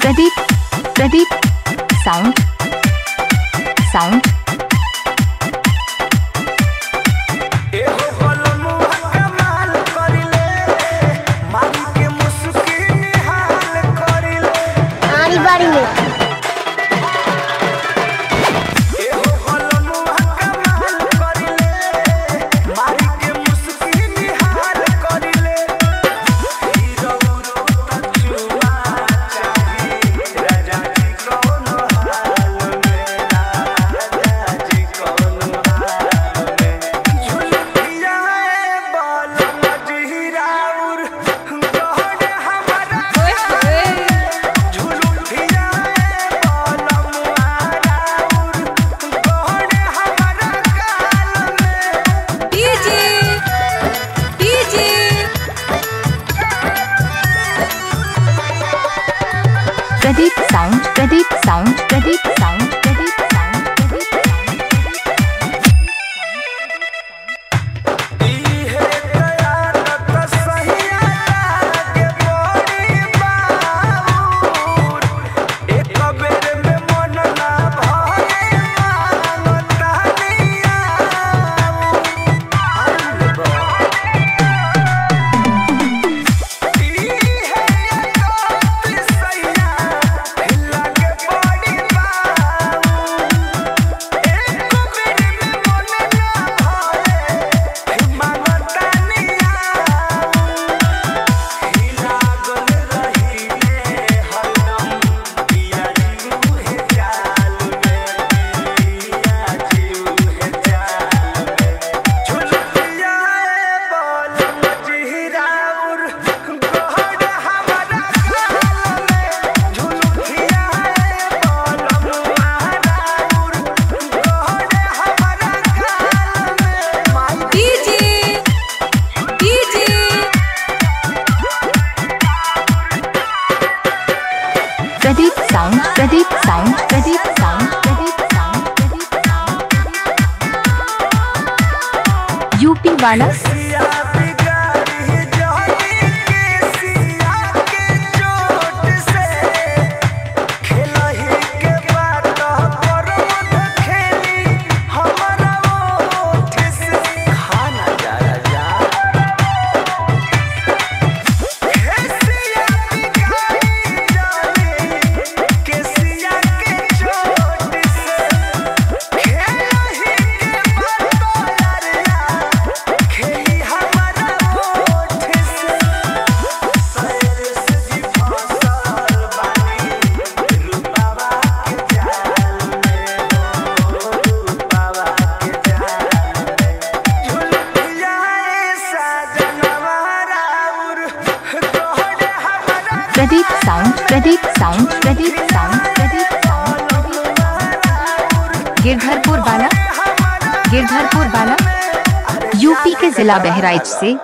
Pradeep Pradeep sound sound Everybody. sound, ready, sound, ready, sound. UP वाला। Pradeep sound Pradeep sound Pradeep sound Pradeep sound. Girdharpur बाला गिरधरपुर बाला, UP के जिला बहराइच से